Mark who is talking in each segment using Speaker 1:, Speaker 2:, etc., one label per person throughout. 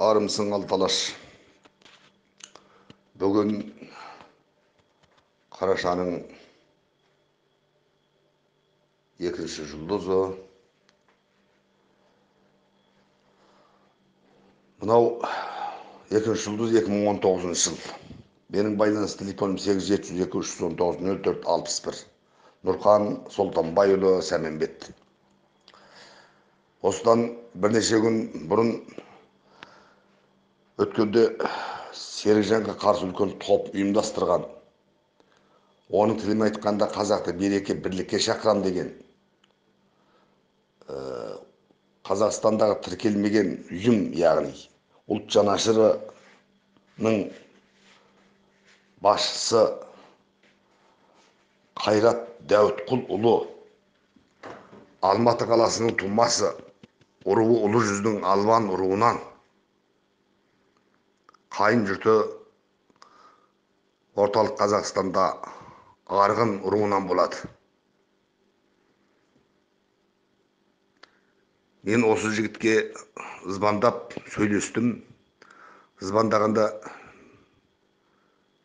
Speaker 1: армысың алталаш бүгін қарашаның екінші жұлдызы мынау екінші жұлдыз 2019 жыл менің байланыс телефоным 8 702 319 04 61 нұрхан солтанбайұлы сәменбет осыдан бірнеше күн бұрын өткенде серікжанға қарсы үлкен топ ұйымдастырған. Оның тілімен айтқанда қазақты береке бірлікке шақырам деген. Қазақстандағы тіркелмеген ұйым яғни ұлт жанашырының басшысы қайрат дәуітқұлұлы алматы қаласының тумасы руы ұлы жүздің албан руынан қайын жұрты орталық қазақстанда арғын руынан болады. Мен осы жігітке звондап сөйлестім. Звондағанда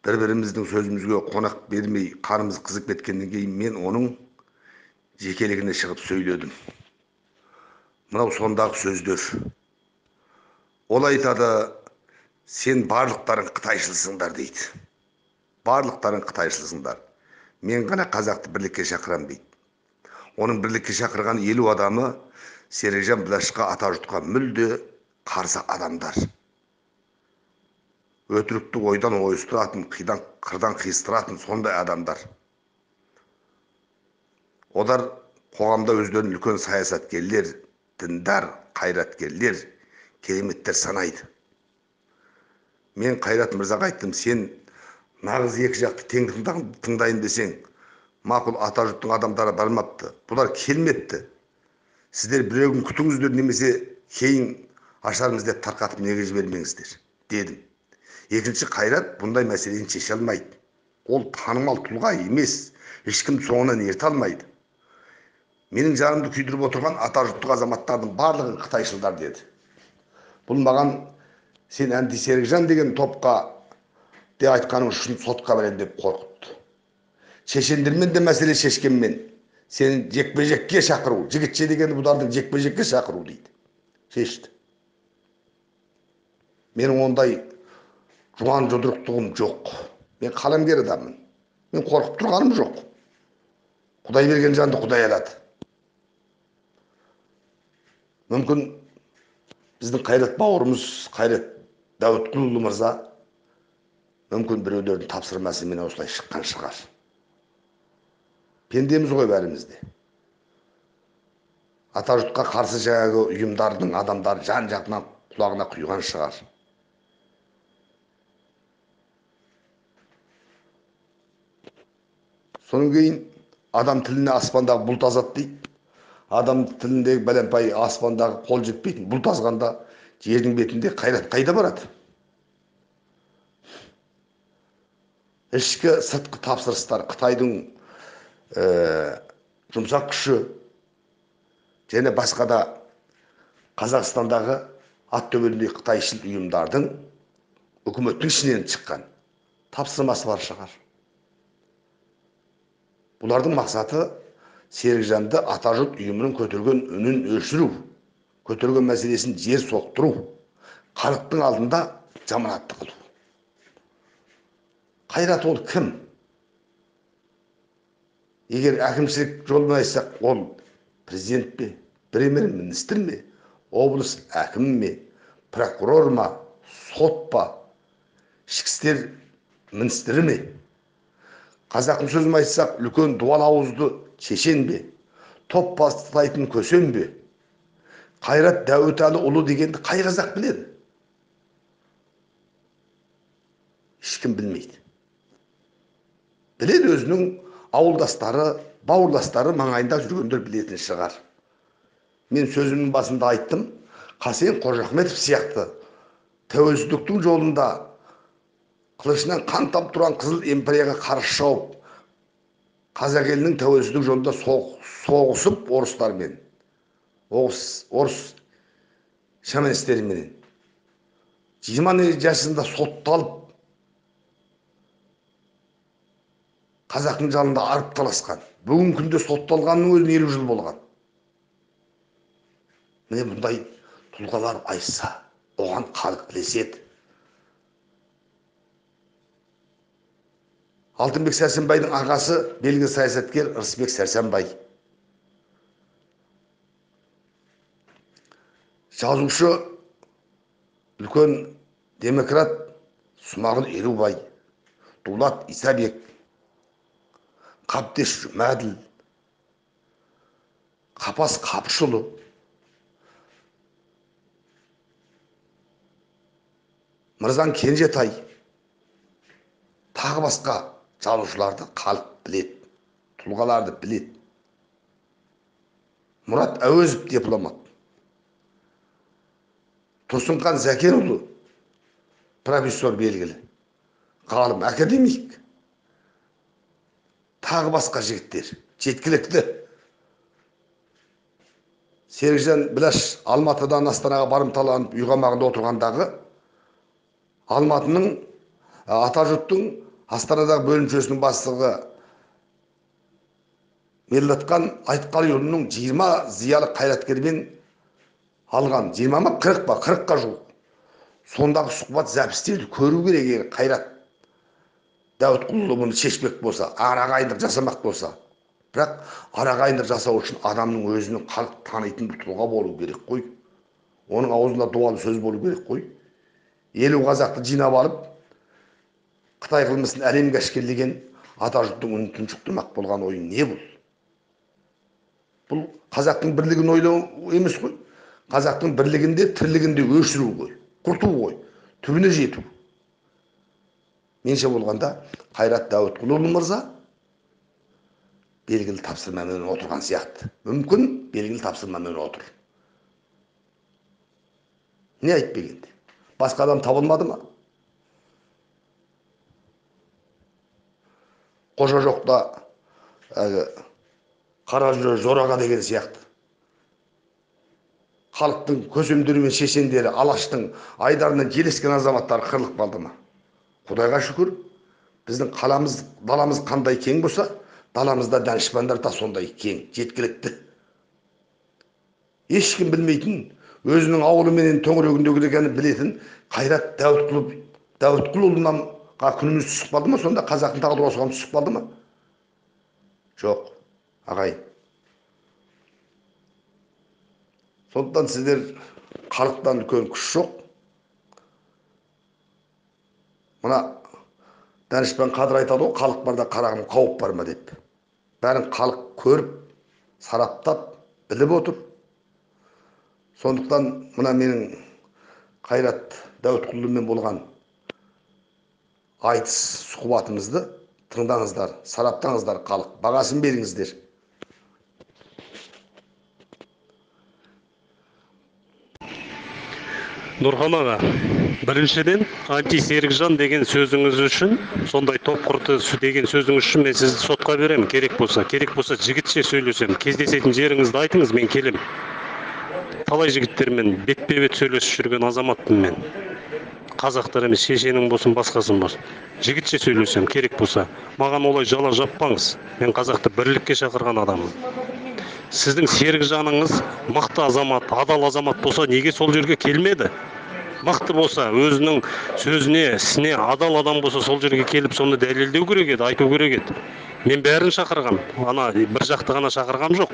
Speaker 1: бір біріміздің сөзімізге қонақ бермей қанымыз қызып кеткеннен кейін мен оның жекелігіне шығып сөйледім. Мынау сондағы сөздер. Ол айтады сен барлықтарың қытайшылсыңдар дейді. Барлықтарың қытайшылсыңдар мен ғана қазақты бірлікке шақырам дейді. Оның бірлікке шақырған елу адамы серікжан білашқа ата жұртқа мүлде қарсы адамдар. Өтірікті ойдан ойыстыратын қидан қырдан қиыстыратын сондай адамдар. Олар қоғамда өздерін үлкен саясаткерлер діндар қайраткерлер кереметтер санайды. Мен қайрат мырзаға айттым сен нағыз екі жақты тең тыңдайын десең мақұл ата жұрттың адамдары бармапты. Бұлар келмепті. Сіздер біреу күн күтіңіздер немесе кейін ашармыз деп тарқатып неге жібермеңіздер дедім. Екінші қайрат бұндай мәселені шеше алмайды. Ол танымал тұлға емес ешкім соңынан ерте алмайды. Менің жанымды күйдіріп отырған ата жұрттық азаматтардың барлығы қытайшылдар деді. Бұл маған сен әнди серікжан деген топқа деп айтқаның үшін сотқа беремін деп қорқытты шешендермен де мәселе шешкенмен. Сені жекпе жекке шақыру жігітше дегенді бұлардың жекпе жекке шақыру дейді. Шешті. Менің ондай жуан жұдырықтығым жоқ. Мен қаламгер адаммын. Мен қорқып тұрғаным жоқ. Құдай берген жанды құдай алады. Мүмкін біздің қайрат бауырымыз қайрат дәуітқұлұлы мырза мүмкін біреулердің тапсырмасымен осылай шыққан шығар пендеміз ғой бәріміз де ата жұртқа қарсы жаңағы ұйымдардың адамдары жан жағынан құлағына құйған шығар содан кейін адам тіліне аспандағы бұлт азады дейді адам тіліндегі бәленбай аспандағы қол жетпейтін бұлт азғанда жердің бетінде қайрат қайда барады? Ішкі сыртқы тапсырыстар қытайдың ә, жұмсақ күші және басқа да қазақстандағы ат төбеліндей қытайшыл ұйымдардың үкіметтің ішінен шыққан тапсырмасы бар шығар. Бұлардың мақсаты серікжанды ата жұрт ұйымының көтерген үнін өшіру. Көтерген мәселесін жер соқтыру халықтың алдында жаманатты қылу. Қайрат ол кім? Егер әкімшілік жолмен айтсақ ол президент пе премьер министр ме облыс әкімі ме прокурор ма сот па ішкі істер министрі ме? Қазақтың сөзімен айтсақ үлкен дуал ауызды шешен бе топ бастайтын көсем бе? Қайрат дәуітәліұлы дегенді қай қазақ біледі ешкім білмейді біледі өзінің ауылдастары бауырластары маңайында жүргендер білетін шығар мен сөзімнің басында айттым қасен қожахметов сияқты тәуелсіздіктің жолында қылышынан қан тамып тұрған қызыл империяға қарсы шауып қазақ елінің тәуелсіздік жолында соғысып орыстармен орыс орыс шаманистеріменен жиырма жасында сотталып қазақтың жанында арып таласқан бүгінгі күнде сотталғанның өзіне елу жыл болған. Міне бұндай тұлғалар айтса оған халық ілеседі. Алтынбек сәрсенбайдың ағасы белгілі саясаткер ырысбек сәрсенбай. Жазушы үлкен демократ смағұл елубай дулат исабек қабдеш жұмәділ қапас қапышұлы мырзан кенжетай тағы басқа жазушыларды халық біледі тұлғаларды біледі. Мұрат әуезов дипломат. Тұрсынхан зәкенұлы профессор белгілі ғалым академик тағы басқа жігіттер жеткілікті серікжан біләш алматыдан астанаға барымталанып үй қамағында отырғандағы алматының атажұрттың астанадағы бөлімшесінің бастығы мелдатқан айтқалиұлының жиырма зиялы қайраткермен алған жиырма ма қырық па қырыққа жуық. Сондағы сұхбат запистерді көру керек егер қайрат дәуітқұлұлы бұны шешпек болса арағайындық жасамақ болса. Бірақ арағайындық жасау үшін адамның өзінің халық танитын бір тұлға болу керек қой. Оның аузында дуалы сөз болу керек қой. Елу қазақты жинап алып қытай қылмысын әлемге әшкерелеген атажұрттың үнін тұншықтырмақ болған ойың не бұл? Бұл қазақтың бірлігін ойлау емес қой. Қазақтың бірлігінде тірлігінде өшіру ғой құрту ғой түбіне жету. Менше болғанда қайрат дәуітқұлұлы мырза белгілі тапсырмамен отырған сияқты. Мүмкін белгілі тапсырмамен отыр. Не айтпегенде? Басқа адам табылмады ма? Қожа жоқта әлгі қара жораға деген сияқты. Халықтың көсемдері мен шешендері алаштың айдарынан желескен азаматтар қырылып қалды ма? Құдайға шүкір біздің қаламыз даламыз қандай кең болса даламызда данышпандар да сондай кең жеткілікті. Ешкім білмейтін өзінің ауылы менен төңірегіндегі екенін білетін қайрат дәуітқұлов дәуітқұлұлынан күніміз түсіп қалды ма? Сонда қазақтың тағдыры осыған түсіп қалды ма? Жоқ ағайын сондықтан сіздер халықтан үлкен күш жоқ. Мына данышпан қадыр айтады ғой халық барда қарағым қауіп бар ма? деп. Бәрін халық көріп сараптап біліп отыр. Сондықтан мына менің қайрат дәуітқұлымен болған айтыс сұхбатымызды тыңдаңыздар сараптаңыздар халық. Бағасын беріңіздер.
Speaker 2: Нұрхан аға біріншіден анти серікжан деген сөзіңіз үшін сондай топ құрды деген сөзіңіз үшін мен сізді сотқа беремін керек болса. Керек болса жігітше сөйлесемін кездесетін жеріңізді айтыңыз мен келемін талай жігіттермен бетпе бет сөйлесіп жүрген азаматпын мен. Қазақтар емес шешенің болсын басқасын болсын. Жігітше сөйлесем керек болса. Маған олай жала жаппаңыз. Мен қазақты бірлікке шақырған адаммын. Сіздің серік жаныңыз мықты азамат адал азамат болса неге сол жерге келмеді? Мықты болса өзінің сөзіне ісіне адал адам болса сол жерге келіп соны дәлелдеу керек еді айту керек еді. Мен бәрін шақырғам. Ана бір жақты ғана шақырғам жоқ.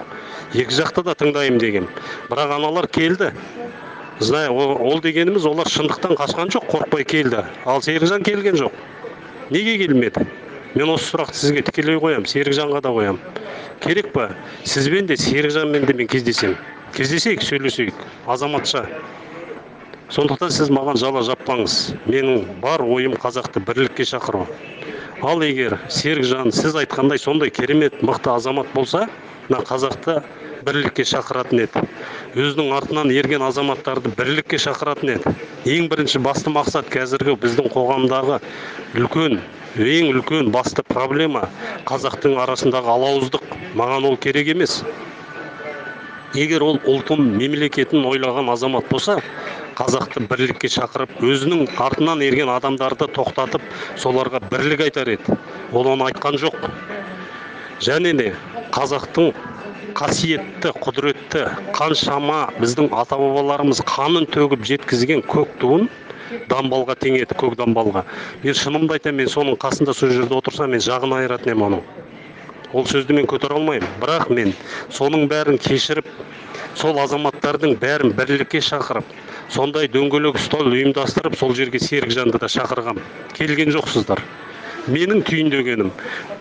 Speaker 2: Екі жақты да тыңдаймын деген бірақ аналар келді. Знай ол, дегеніміз олар шындықтан қашқан жоқ қорықпай келді. Ал серікжан келген жоқ. Неге келмеді? Мен осы сұрақты сізге тікелей қоямын серікжанға да қоямын керек па? Сізбен де серікжанмен де мен кездесемін кездесейік сөйлесейік. Азаматша. Сондықтан сіз маған жала жаппаңыз. Менің бар ойым қазақты бірлікке шақыру. Ал егер серікжан сіз айтқандай сондай керемет мықты азамат болса мына қазақты бірлікке шақыратын еді. Өзінің артынан ерген азаматтарды бірлікке шақыратын еді. Ең бірінші басты мақсат қазіргі біздің қоғамдағы үлкен ең үлкен басты проблема қазақтың арасындағы алауыздық. Маған ол керек емес. Егер ол ұлтын мемлекетін ойлаған азамат болса қазақты бірлікке шақырып өзінің артынан ерген адамдарды тоқтатып соларға бірлік айтар еді. Ол оны айтқан жоқ. Және де қазақтың қасиетті құдіретті қаншама біздің ата бабаларымыз қанын төгіп жеткізген көк туын дамбалға теңеді көк дамбалға. Мен шынымды айтамын мен соның қасында сол жерде отырсам мен жағын айыратын едім оның. Ол сөзді мен көтере алмаймын. Бірақ мен соның бәрін кешіріп сол азаматтардың бәрін бірлікке шақырып сондай дөңгелек стол ұйымдастырып сол жерге серікжанды да шақырғам. Келген жоқсыздар. Менің түйіндегенім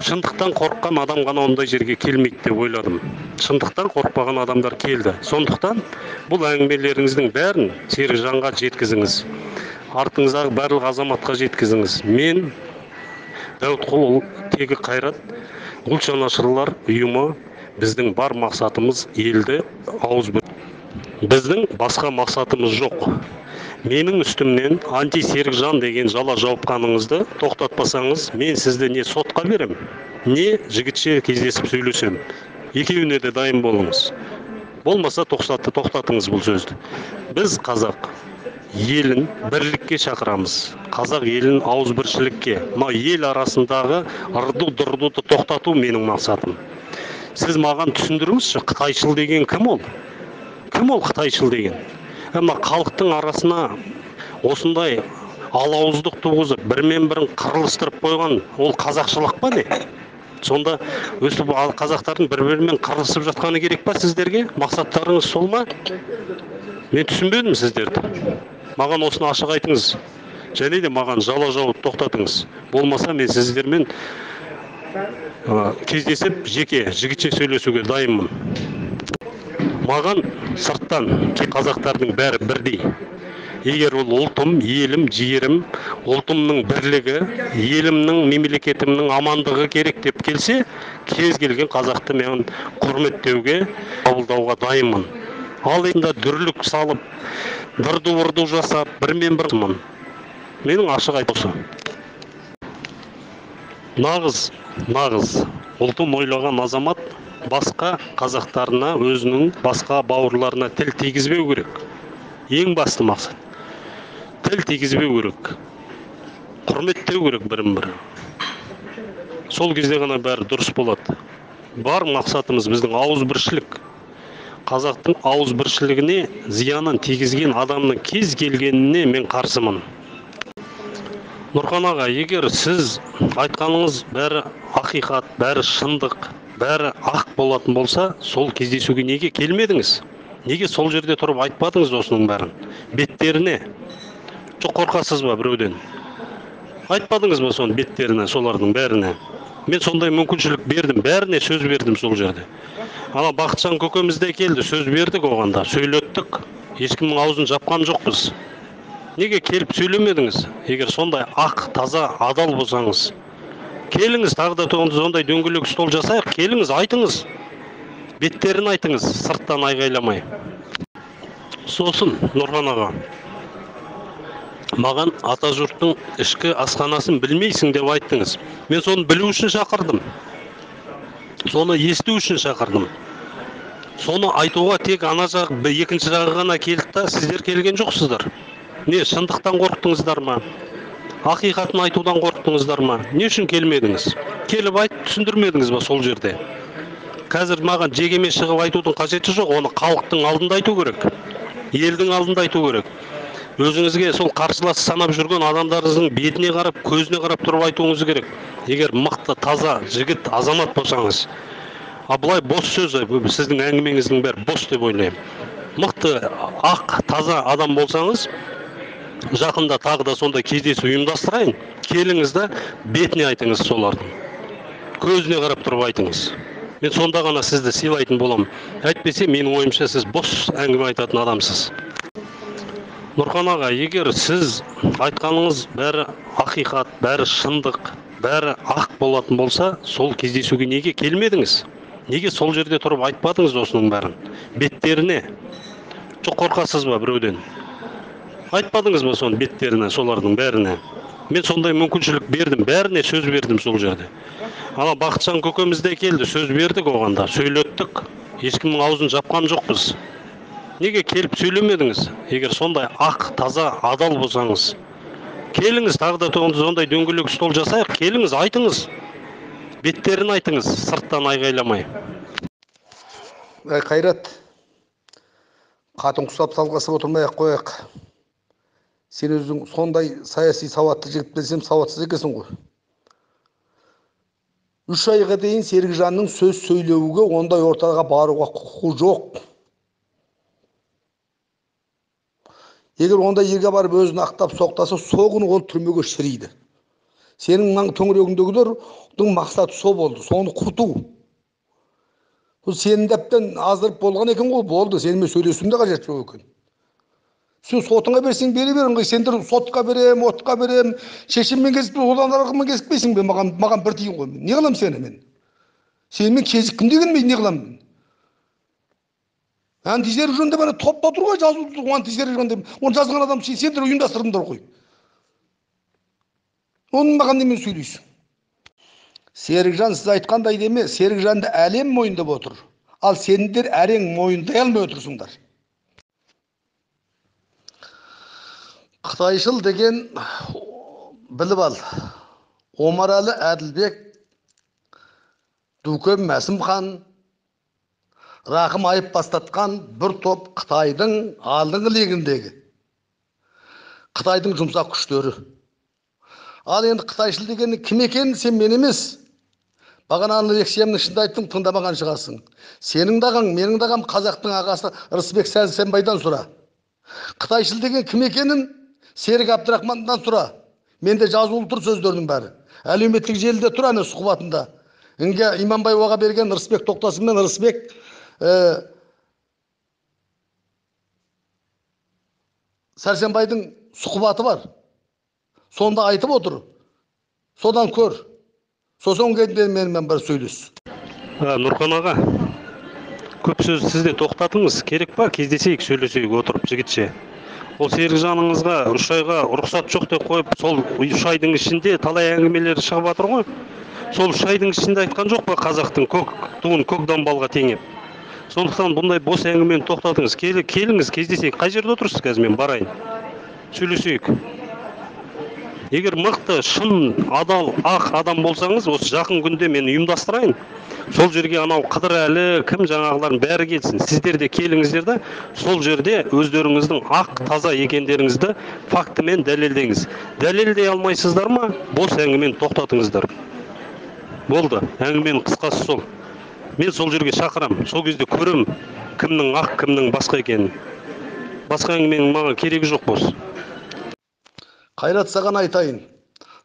Speaker 2: шындықтан қорыққан адам ғана ондай жерге келмейді деп ойладым. Шындықтан қорықпаған адамдар келді. Сондықтан бұл әңгімелеріңіздің бәрін серікжанға жеткізіңіз. Артыңыздағы барлық азаматқа жеткізіңіз. Мен дәуітқұл тегі қайрат ұлт жанашырлар ұйымы біздің бар мақсатымыз елді ауыз біздің басқа мақсатымыз жоқ. Менің үстімнен анти серікжан деген жала жауапқаныңызды тоқтатпасаңыз мен сізді не сотқа берем не жігітше кездесіп сөйлесем. Екеуіне де дайын болыңыз. Болмаса тоқтатты тоқтатыңыз бұл сөзді. Біз қазақ елін бірлікке шақырамыз. Қазақ елін ауызбіршілікке мына ел арасындағы ырду дырдуды тоқтату менің мақсатым. Сіз маған түсіндіріңізші қытайшыл деген кім ол? Кім ол қытайшыл деген? Мына халықтың арасына осындай алауыздық туғызып бірімен бірін қырылыстырып қойған ол қазақшылық па не? Сонда өстіп қазақтардың бір бірімен қырылысып жатқаны керек па сіздерге? Мақсаттарыңыз сол ма? Мен түсінбедім сіздерді. Маған осыны ашық айтыңыз. Және де маған жала жауды тоқтатыңыз. Болмаса мен сіздермен кездесіп жеке жігітше сөйлесуге дайынмын. Маған сырттан қазақтардың бәрі бірдей. Егер ол ұлтым елім жерім ұлтымның бірлігі елімнің мемлекетімнің амандығы керек деп келсе кез келген қазақты мен құрметтеуге қабылдауға дайынмын. Ал енді дүрлік салып дырду ұрду жасап бірмен бір менің ашық айту осы. Нағыз нағыз ұлтын ойлаған азамат басқа қазақтарына өзінің басқа бауырларына тіл тигізбеу керек. Ең басты мақсат тіл тигізбеу керек. Құрметтеу керек бірін бірі сол кезде ғана бәрі дұрыс болады. Бар мақсатымыз біздің ауызбіршілік. Қазақтың ауызбіршілігіне зиянын тигізген адамның кез келгеніне мен қарсымын. Нұрхан аға егер сіз айтқаныңыз бәрі ақиқат бәрі шындық бәрі ақ болатын болса сол кездесуге неге келмедіңіз? Неге сол жерде тұрып айтпадыңыз осының бәрін? Беттеріне. Жоқ қорқасыз ба біреуден? Айтпадыңыз ба соны беттеріне солардың бәріне? Мен сондай мүмкіншілік бердім бәріне сөз бердім сол жерде. Ана бақытжан көкеміз де келді сөз бердік оған да сөйлеттік. Ешкімнің аузын жапқан жоқпыз. Неге келіп сөйлемедіңіз? Егер сондай ақ таза адал болсаңыз. Келіңіз тағы да сондай дөңгелек стол жасайық келіңіз айтыңыз. Беттерін айтыңыз сырттан айғайламай. Сосын нұрхан аға маған атажұрттың ішкі асханасын білмейсің деп айттыңыз. Мен соны білу үшін шақырдым. Соны есту үшін шақырдым. Соны айтуға тек ана жақ екінші жағы ғана келді да сіздер келген жоқсыздар. Не шындықтан қорықтыңыздар ма? Ақиқатын айтудан қорықтыңыздар ма? Не үшін келмедіңіз? Келіп айтып түсіндірмедіңіз ба сол жерде? Қазір маған жегеме шығып айтудың қажеті жоқ оны халықтың алдында айту керек елдің алдында айту керек. Өзіңізге сол қарсылас санап жүрген адамдарыңыздың бетіне қарап көзіне қарап тұрып айтуыңыз керек. Егер мықты таза жігіт азамат болсаңыз а былай бос сөз бұл сіздің әңгімеңіздің бәрі бос деп ойлаймын. Мықты ақ таза адам болсаңыз жақында тағы да сондай кездесу ұйымдастырайын. Келіңіз да бетіне айтыңыз солардың. Көзіне қарап тұрып айтыңыз. Мен сонда ғана сізді сыйлайтын боламын. Әйтпесе менің ойымша сіз бос әңгіме айтатын адамсыз. Нұрхан аға егер сіз айтқаныңыз бәрі ақиқат бәрі шындық бәрі ақ болатын болса сол кездесуге неге келмедіңіз? Неге сол жерде тұрып айтпадыңыз осының бәрін? Беттеріне. Жоқ қорқасыз ба біреуден? Айтпадыңыз ба соны беттеріне солардың бәріне? Мен сондай мүмкіншілік бердім бәріне сөз бердім сол жерде. Ана бақытжан көкеміз де келді сөз бердік оған да сөйлеттік. Ешкімнің аузын жапқан жоқпыз. Неге келіп сөйлемедіңіз? Егер сондай ақ таза адал болсаңыз. Келіңіз тағы да сондай дөңгелек стол жасайық келіңіз айтыңыз. Беттерін айтыңыз сырттан айғайламай
Speaker 1: әй қайрат. Қатын құсап талқыласып отырмай ақ қояйық. Сен өзің сондай саяси сауатты жігіт білсем сауатсыз екенсің ғой. Үш айға дейін серікжанның сөз сөйлеуге ондай ортаға баруға құқығы жоқ. Егер ондай жерге барып өзін ақтап соқтаса сол күні ол түрмеге шірейді. Сенің мына төңірегіңдегілердің мақсаты сол болды соны құрту. Бұл сенің дәптен аздырып болған екен ғой болды сенімен сөйлесудің де қажеті жоқ екен. Сен сотыңа берсең бере бер ыңғай сендер сотқа берем отқа берем. Шешеммен кезікпей одан арғымен кезікпейсің бе? Маған маған бір тиын ғой не қыламын сені мен? Сенімен кезіккім де келмейді не қыламын мен? Антисерик жөнінде бәрі топта тұр ғой тұр. Антисерик жөнінде. Оны жазған адам сен- сендер ұйымдастырдыңдар ғой. Оны маған немен сөйлейсің? Серікжан сіз айтқандай деме серікжанды әлем мойындап отыр. Ал сендер әрең мойындай алмай отырсыңдар. Қытайшыл деген біліп ал омарәлі әділбек дүкен мәсімхан рақым айып бастатқан бір топ қытайдың алдыңғы легіндегі қытайдың жұмсақ күштері ал енді қытайшыл деген кім екенін сен мен емес бағанағы лекциямның ішінде айттым тыңдамаған шығарсың сенің де ағаң менің де ағам қазақтың ағасы рысбек сәрсенбайдан сұра қытайшыл деген кім екенін серік әбдірахманнан сұра. Менде жазулы тұр сөздердің бәрі. Әлеуметтік желіде тұр ана сұхбатында інге иманбаеваға берген рысбек тоқтасын мен рысбек ә, сәрсенбайдың сұхбаты бар. Сонда айтып отыр. Содан көр. Сосын менімен бір сөйлес.
Speaker 2: Нұрхан аға көп сөз сізде тоқтатыңыз. Керек па? Кездесейік сөйлесейік отырып жігітше. Ол серікжаныңызға үш айға рұқсат жоқ деп қойып сол үш айдың ішінде талай әңгімелер шығып жатыр ғой. Сол үш айдың ішінде айтқан жоқ па қазақтың көк туын көк дамбалға теңеп? Сондықтан бұндай бос әңгімені тоқтатыңыз. Кел, келіңіз кездесейік. Қай жерде отырсыз қазір? Мен барайын. Сөйлесейік. Егер мықты шын адал ақ адам болсаңыз осы жақын күнде мен ұйымдастырайын. Сол жерге анау қыдырәлі кім жаңағылардың бәрі келсін. Сіздер де келіңіздер да сол жерде өздеріңіздің ақ таза екендеріңізді фактімен дәлелдеңіз. Дәлелдей алмайсыздар ма? Бос әңгімені тоқтатыңыздар. Болды. Әңгіменің қысқасы сол. Мен сол жерге шақырам. Сол кезде көрем кімнің ақ кімнің басқа екенін. Басқа әңгіменің маған керегі жоқ бос.
Speaker 1: Қайрат саған айтайын.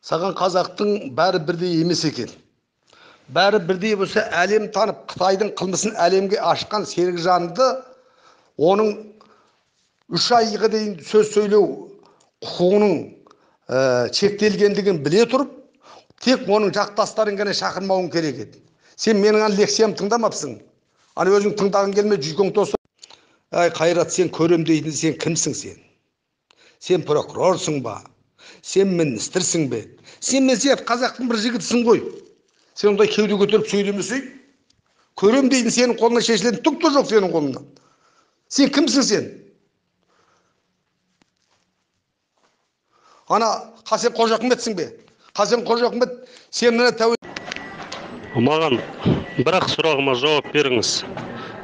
Speaker 1: Саған қазақтың бәрі бірдей емес екен. Бәрі бірдей болса әлем танып қытайдың қылмысын әлемге ашқан серікжанды оның үш айға дейін сөз сөйлеу құқығының ә, шектелгендігін біле тұрып тек оның жақтастарын ғана шақырмауың керек еді. Сен менің ана лекциямды тыңдамапсың. Ана өзің тыңдағың келмей жүйкең тосып. Әй қайрат сен көрем дейтін сен кімсің сен? Сен прокурорсың ба? Сен министрсің бе? Сен мен сияқты қазақтың бір жігітісің ғой. Сен ондай кеуде көтеріп сөйлемесей көрем дейтін сенің қолыңнан шешілетін түк те жоқ сенің қолыңнан. Сен кімсің сен? Ана қасен қожахметсің бе? Қасен қожахмет сен мына тәуе
Speaker 2: маған бірақ сұрағыма жауап беріңіз.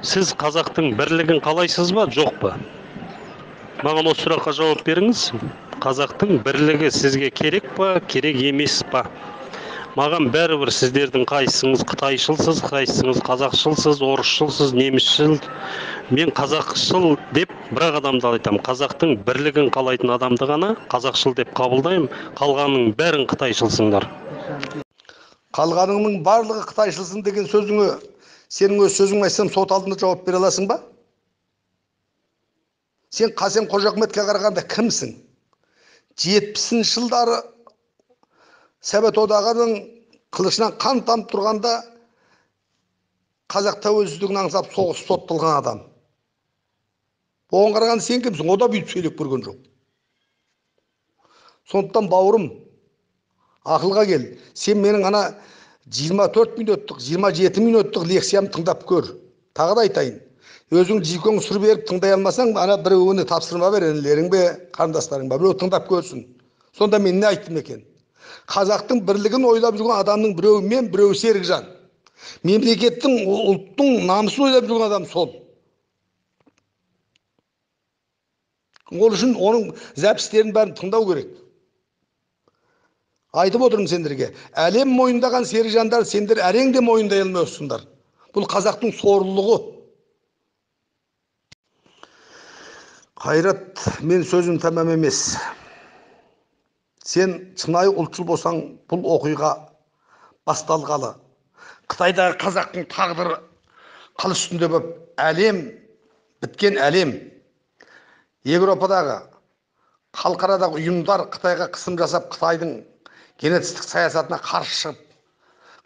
Speaker 2: Сіз қазақтың бірлігін қалайсыз ба жоқ па? Маған осы сұраққа жауап беріңіз. Қазақтың бірлігі сізге керек па керек емес па? Маған бәрібір сіздердің қайсыңыз қытайшылсыз қайсыңыз қазақшылсыз орысшылсыз немісшіл. Мен қазақшыл деп бір ақ адамды айтамын қазақтың бірлігін қалайтын адамды ғана қазақшыл деп қабылдаймын. Қалғанның бәрін қытайшылсыңдар.
Speaker 1: Қалғаныңның барлығы қытайшылсың деген сөзіңе сенің өз сөзіңді айтсам сот алдында жауап бере аласың ба? Сен қасен қожахметке қарағанда кімсің? Жетпісінші жылдары совет одағының қылышынан қан тамып тұрғанда қазақ тәуелсіздігін аңсап соғысып сотталған адам. Оған қарағанда сен кімсің? О да бүйтіп сөйлеп көрген жоқ. Сондықтан бауырым ақылға кел. Сен менің ана 24 минуттық 27 минуттық лекциямды тыңдап көр. Тағы да айтайын. Өзің жүйкең сұр беріп тыңдай алмасаң ана біреуіне тапсырма бер інілерің бе қарындастарың ба біреу тыңдап көрсін сонда мен не айттым екен қазақтың бірлігін ойлап жүрген адамның біреуі мен біреуі серікжан мемлекеттің ұлттың намысын ойлап жүрген адам сол ол үшін оның запистерін бәрін тыңдау керек айтып отырмын сендерге әлем мойындаған серікжандар сендер әрең де мойындай алмайсыңдар бұл қазақтың сорлылығы қайрат мен сөзім тәмам емес сен шынайы ұлтшыл болсаң бұл оқиға басталғалы қытайдағы қазақтың тағдыры қыл үстінде болып әлем біткен әлем еуропадағы халықарадағы ұйымдар қытайға қысым жасап қытайдың геноцидтік саясатына қарсы шығып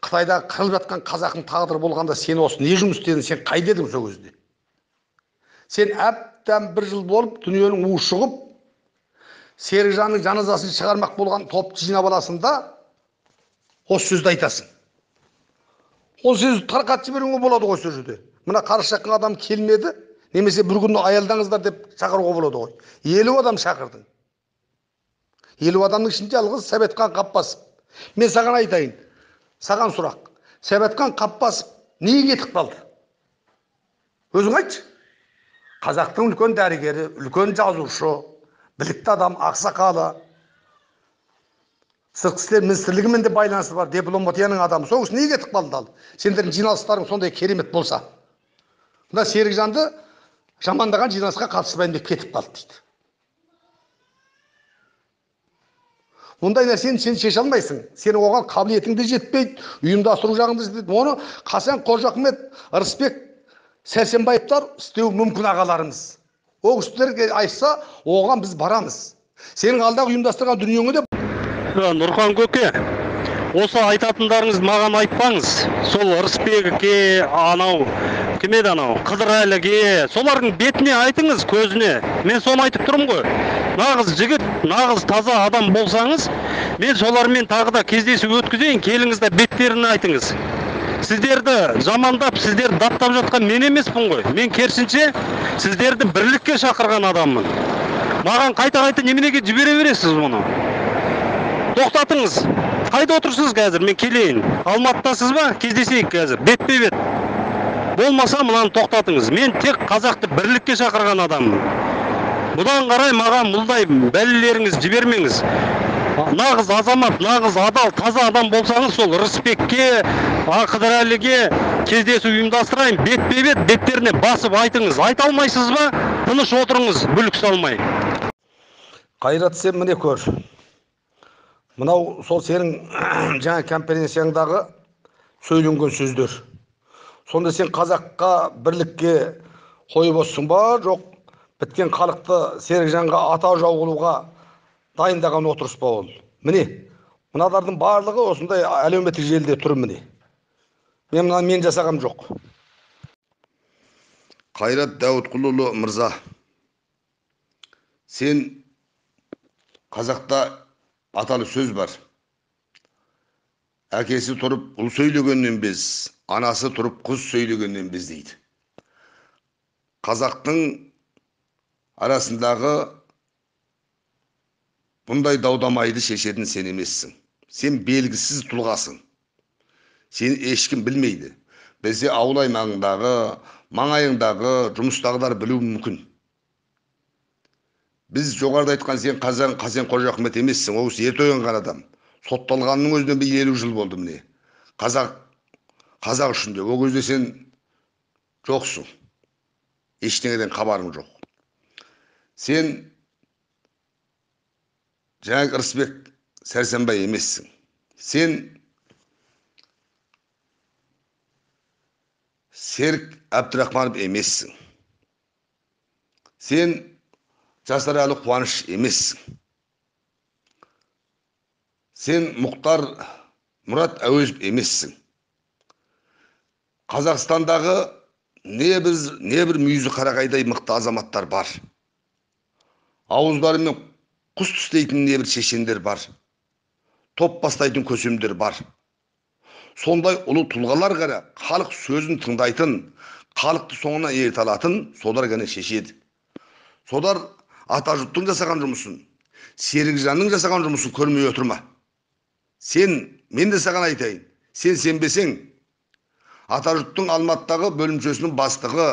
Speaker 1: қытайдағы қырылып жатқан қазақтың тағдыры болғанда сен осы не жұмыс істедің сен қайда едің сол кезде сен әбден бір жыл болып дүниенің уы шығып серікжанның жаназасын шығармақ болған топты жинап аласың да осы сөзді айтасың. Ол сөзді тарқатып жіберуіңе болады ғой сол жерде. Мына қарсы жақтың адам келмеді немесе бір күні аялдаңыздар деп шақыруға болады ғой. Елу адам шақырдың. Елу адамның ішінде жалғыз сәбетхан қаппасов. Мен саған айтайын саған сұрақ. Сәбетхан қаппасов неге кетіп қалды өзің айтшы. Қазақтың үлкен дәрігері үлкен жазушы білікті адам ақсақалы сыртқы істер министрлігімен де байланысы бар дипломатияның адамы сол кісі неге кетіп қалды ал сендердің жиналыстарың сондай керемет болса мына серікжанды жамандаған жиналысқа қатыспаймын деп кетіп қалды дейді ондай нәрсені сен шеше алмайсың сенің оған қабілетің де жетпейді ұйымдастыру жағың да жетпейді оны қасен қожахмет ырысбек сәрсенбаевтар істеуі мүмкін ағаларымыз. Ол кісілер айтса оған біз барамыз. Сенің алдағы ұйымдастырған дүниеңе де
Speaker 2: нұрхан көке осы айтатындарыңызды маған айтпаңыз. Сол ырысбекке анау кім еді анау? Қыдырәліге солардың бетіне айтыңыз көзіне. Мен соны айтып тұрмын ғой. Нағыз жігіт нағыз таза адам болсаңыз мен солармен тағы да кездесу өткізейін келіңіз да беттеріне айтыңыз. Сіздерді жамандап сіздерді даттап жатқан мен емеспін ғой. Мен керісінше сіздерді бірлікке шақырған адаммын. Маған қайта қайта неменеге жібере бересіз мұны тоқтатыңыз. Қайда отырсыз қазір? Мен келейін. Алматыдасыз ба? Кездесейік қазір. Бетпе бет? Болмаса мынаны тоқтатыңыз. Мен тек қазақты бірлікке шақырған адаммын. Бұдан қарай маған мұндай бәлелеріңіз жібермеңіз. Нағыз азамат нағыз адал таза адам болсаңыз сол рысбекке ақыдырәліге кездесу ұйымдастырайын. Бетпе бет беттеріне басып айтыңыз. Айта алмайсыз ба? Тыныш отырыңыз бүлік салмай.
Speaker 1: Қайрат сен міне көр. Мынау сол сенің жаңа конференцияңдағы сөйленген сөздер. Сонда сен қазаққа бірлікке қойып отырсың ба? Жоқ. Біткен халықты серікжанға ата жау қылуға дайындаған отырыс па ол міне мыналардың барлығы осындай әлеуметтік желіде тұр міне. Мен мынаны мен жасағам жоқ. Қайрат дәуітқұлұлы мырза сен қазақта аталы сөз бар. Әкесі тұрып ұл сөйлегеннен без анасы тұрып қыз сөйлегеннен без дейді. Қазақтың арасындағы бұндай даудамайды шешетін сен емессің. Сен белгісіз тұлғасың. Сені ешкім білмейді. Білсе ауыл аймағыңдағы маңайыңдағы жұмыстағылар білуі мүмкін. Біз жоғарыда айтқан сен қазан қасен қожахмет емессің. Ол кісі ерте оянған адам. Сотталғанның өзінен бір елу жыл болды міне. Қазақ қазақ үшін де ол кезде сен жоқсың. Ештеңеден хабарың жоқ. Сен жаңағы ырысбек сәрсенбай емессің сен серік әбдірахманов емессің сен жасарәлі қуаныш емессің сен мұхтар мұрат әуезов емессің қазақстандағы не бір мүйізі қарағайдай мықты азаматтар бар ауыздарымен құс тістейтін небір шешендер бар топ бастайтын көсемдер бар сондай ұлы тұлғалар ғана халық сөзін тыңдайтын халықты соңынан ерте алатын солар ғана шешеді солар ата жұрттың жасаған жұмысын серікжанның жасаған жұмысын көрмей отырма сен мен де саған айтайын сен сенбесең ата жұрттың алматыдағы бөлімшесінің бастығы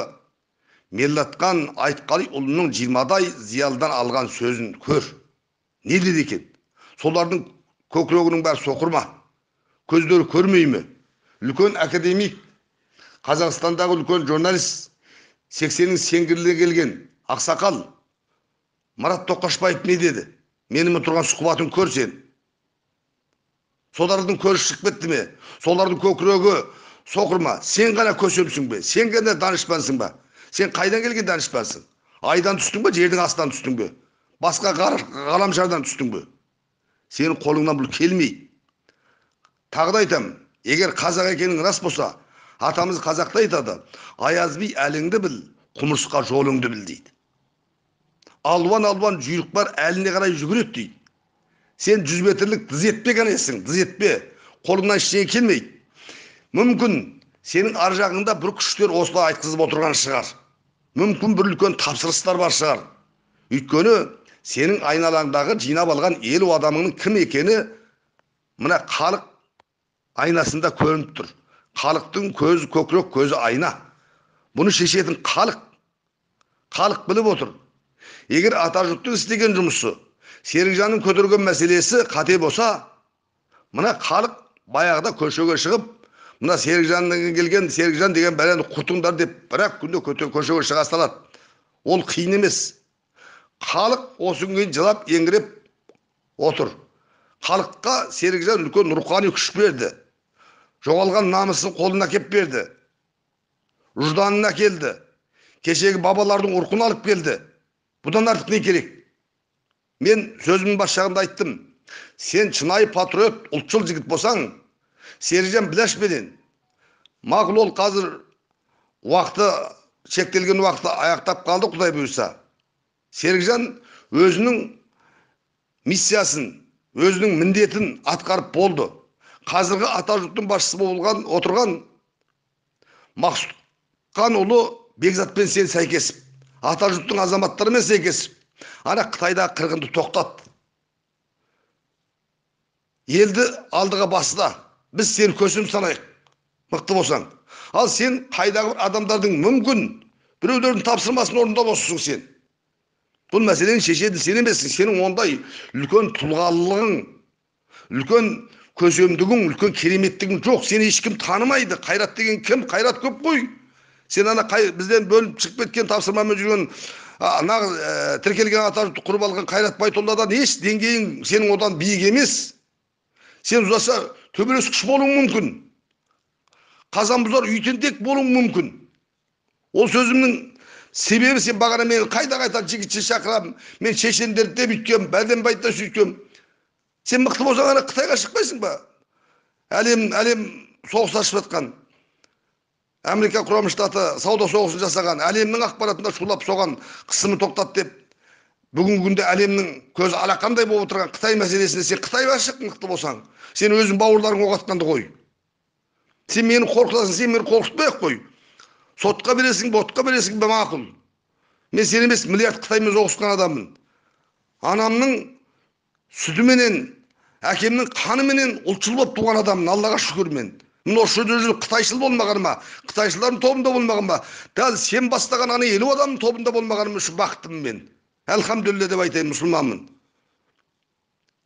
Speaker 1: меллатхан айтқалиұлының жиырмадай зиялыдан алған сөзін көр не деді екен солардың көкірегінің бәрі соқыр ма көздері көрмей ме үлкен академик қазақстандағы үлкен журналист сексеннің сеңгіріне келген ақсақал марат тоқашбаев не деді менің тұрған сұхбатын көр сен солардың көзі шығып кетті ме солардың көкірегі соқыр ма сен ғана көсемсің бе сен ғана данышпансың ба сен қайдан келген данышпансың айдан түстің бе жердің астынан түстің бе басқа ғаламшардан түстің бе? Сенің қолыңнан бұл келмейді тағы да айтамын егер қазақ екенің рас болса атамыз қазақта айтады аяз би әліңді біл құмырсқа жолыңды біл дейді. Алуан алуан жүйрік бар әліне қарай жүгіреді дейді. Сен жүз метрлік етпе ғанасың етпе қолыңнан ештеңе келмейді. Мүмкін сенің ар жағыңда бір күштер осылай айтқызып отырған шығар. Мүмкін бір үлкен тапсырыстар бар шығар. Өйткені сенің айналаңдағы жинап алған елу адамыңның кім екені мына халық айнасында көрініп тұр халықтың көзі көкірек көзі айна бұны шешетін халық халық біліп отыр егер ата жұрттың істеген жұмысы серікжанның көтерген мәселесі қате болса мына халық баяғыда көшеге шығып мына серікжаннан келген серікжан деген бәлені құртыңдар деп бір ақ күнде көшеге шыға салады ол қиын емес халық осы күнге жылап еңіреп отыр халыққа серікжан үлкен рухани күш берді жоғалған намысын қолына әкеп берді ұжданын әкелді кешегі бабалардың ұрқын алып келді бұдан артық не керек мен сөзімнің бас жағында айттым сен шынайы патриот ұлтшыл жігіт болсаң серікжан біләшпенен мақұл ол қазір уақыты шектелген уақыты аяқтап қалды құдай бұйырса серікжан өзінің миссиясын өзінің міндетін атқарып болды. Қазіргі ата жұрттың басшысы болған отырған мақсұтханұлы бекзатпен сен сәйкесіп ата жұрттың азаматтарымен сәйкесіп ана қытайдағы қырғынды тоқтат. Елді алдыға баста біз сені көсем санайық мықты болсаң. Ал сен қайдағы адамдардың мүмкін біреулердің тапсырмасын орындап отырсың сен. Бұл мәселені шешеді сен емессің сенің ондай үлкен тұлғалылығың үлкен көсемдігің үлкен кереметтігің жоқ сені ешкім танымайды қайрат деген кім қайрат көп қой сен ана қай, бізден бөлініп шығып кеткен тапсырмамен жүрген нағыз ә, тіркелген ата жұртты құрып алған қайрат байтолладан еш деңгейің сенің одан биік емес сен ұзаса төбелескіш болуың мүмкін қазан бұзар үй тентек болуың мүмкін ол сөзімнің себебі сен бағана мен қайда қайда жігітше шақырамын мен шешендерді деп өйткем бәлденбайды да сөйткем сен мықты болсаң ана қытайға шықпайсың ба әлем әлем соғыс ашып жатқан америка құрама штаты сауда соғысын жасаған әлемнің ақпаратында шулап соған қысымы тоқтат деп бүгінгі күнде әлемнің көзі алақандай болып отырған қытай мәселесінде сен қытайға шық мықты болсаң сен өзің бауырларың оқ атқанды қой сен мені қорқытасың сен мені қорқытпай ақ қой сотқа бересің ботқа бересің бе мақұл? Мен сен емес миллиард қытаймен соғысқан адаммын. Анамның сүтіменен әкемнің қаныменен ұлтшыл болып туған адаммын аллаға шүкір мен. Міне осы жерде жүріп қытайшыл болмағаныма қытайшылардың тобында болмағаныма дәл сен бастаған ана елу адамның тобында болмағаным үшін бақыттымын мен? Әлхамдулилля деп айтайын мұсылманмын.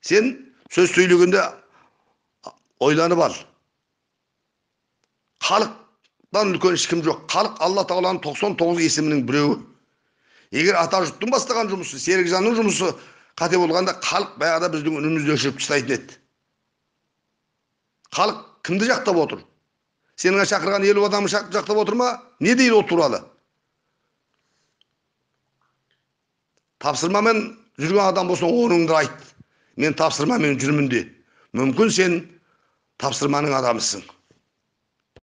Speaker 1: Сен сөз сөйлегенде ойланып ал. Халықтан үлкен ешкім жоқ. Халық алла тағаланың тоқсан тоғыз есімінің біреуі. Егер ата жұрттың бастаған жұмысы серікжанның жұмысы қате болғанда халық баяғыда біздің үнімізді өшіріп тастайтын еді. Халық кімді жақтап отыр? Сенің шақырған елу адамы жақтап отыр ма? Не дейді ол туралы? Тапсырмамен жүрген адам болсаң оныңды айт. Мен тапсырмамен жүрмін де. Мүмкін сен тапсырманың адамысың.